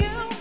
you.